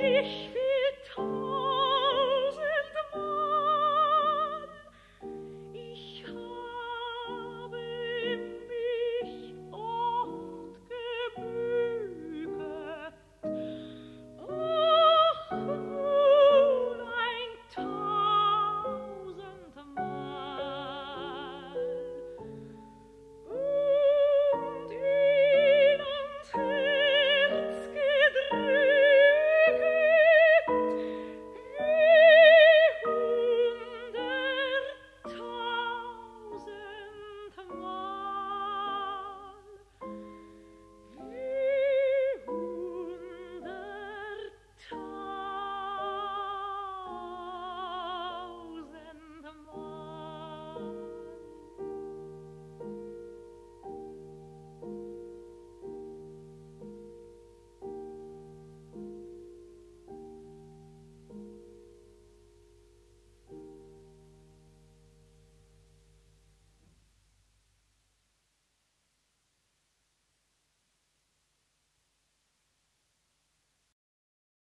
dich